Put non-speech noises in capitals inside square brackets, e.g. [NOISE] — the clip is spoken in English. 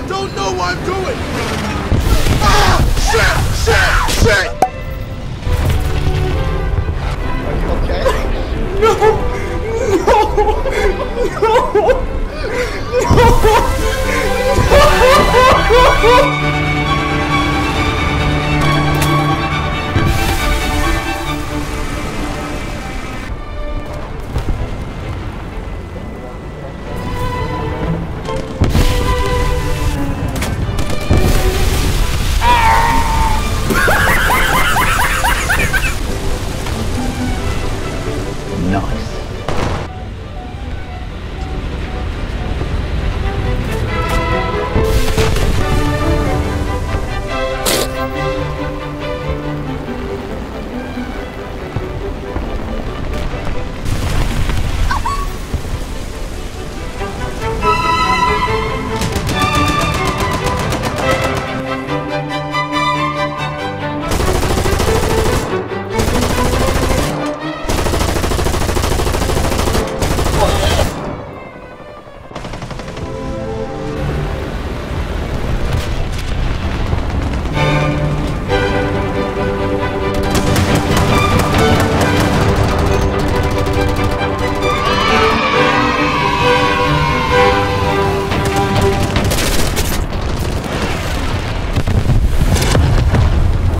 I don't know what I'm doing! Ah! Shit! Shit! Shit! Are you okay? No! No! No! No! no. [LAUGHS] Ha [LAUGHS] ha!